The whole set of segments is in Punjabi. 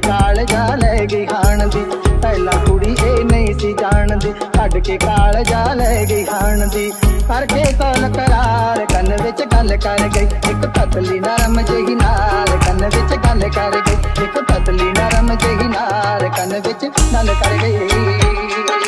ਕਾਲ ਜਾ ਲੈ ਗਈ ਖਾਣ ਦੀ ਪਹਿਲਾਂ ਕੁੜੀ ਇਹ ਨਹੀਂ ਸੀ ਜਾਣਦੀ। ਕੱਢ ਕੇ ਕਾਲਜਾ ਲੈ ਗਈ ਖਾਣ ਦੀ ਕਰਕੇ ਕੋਲ ਕਰਾਰ ਕੰਨ ਵਿੱਚ ਗੱਲ ਕਰ ਗਈ, ਇੱਕ ਪਤਲੀ ਨਰਮ ਜਿਹੀ ਨਾਲ ਕੰਨ ਵਿੱਚ ਗੱਲ ਕਰ ਗਈ, ਇੱਕ ਪਤਲੀ ਨਰਮ ਜਿਹੀ ਨਾਲ ਕੰਨ ਵਿੱਚ ਗੱਲ ਕਰ ਗਈ।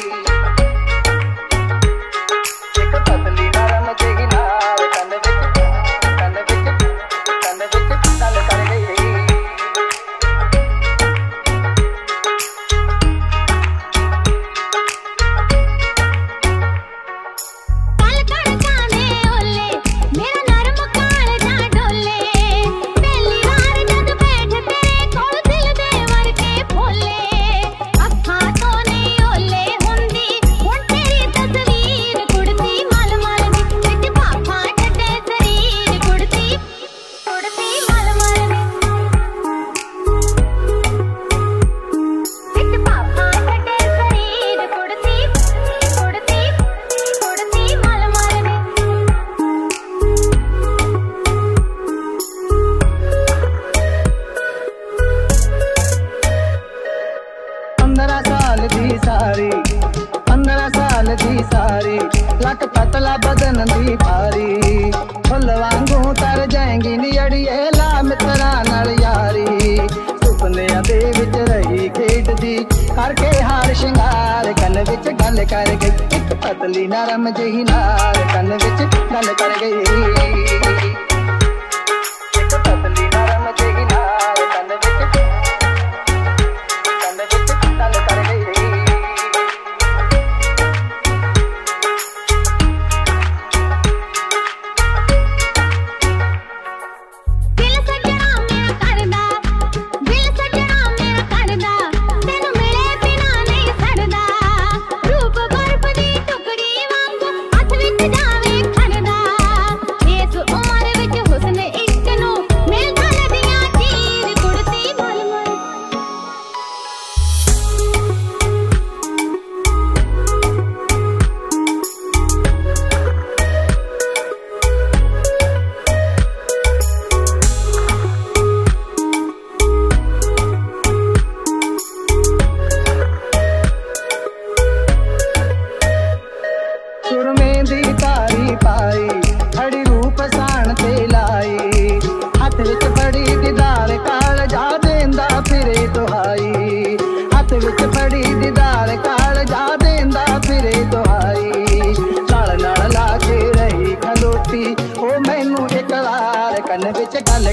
ਸਾਰੀ ਲੱਕ ਪਤਲਾ ਬਦਨ ਦੀ ਭਾਰੀ। ਫੁੱਲ ਵਾਂਗੂ ਤਰ ਜਾਏਗੀ ਨੀ ਅੜੀਏ ਲਾ ਮਿੱਤਰਾਂ ਨਾਲ ਯਾਰੀ। ਸੁਪਨਿਆਂ ਦੇ ਵਿੱਚ ਰਹੀ ਖੇਡਦੀ ਕਰਕੇ ਹਾਰ ਸ਼ਿੰਗਾਰ। ਕੰਨ ਵਿੱਚ ਗੱਲ ਕਰ ਗਈ, ਇੱਕ ਪਤਲੀ ਨਰਮ ਜਿਹੀ ਨਾਲ। ਕੰਨ ਵਿੱਚ ਗੱਲ ਕਰ ਗਈ।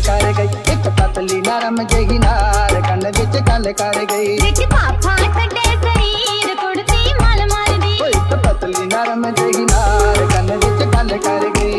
ਗੱਲ ਕਰ ਗਈ। ਇੱਕ ਪਤਲੀ ਨਰਮ ਜਹੀ ਨਾਰ ਕੰਨ ਵਿੱਚ ਗੱਲ ਕਰ ਗਈ। ਵਿੱਚ ਪਾਪਾ ਕੱਢੇ ਸਰੀਰ ਕੁੜਤੀ ਮਲ ਮਲਦੀ। ਇੱਕ ਪਤਲੀ ਨਰਮ ਜਹੀ ਨਾਰ ਕੰਨ ਵਿੱਚ ਗੱਲ ਕਰ ਗਈ।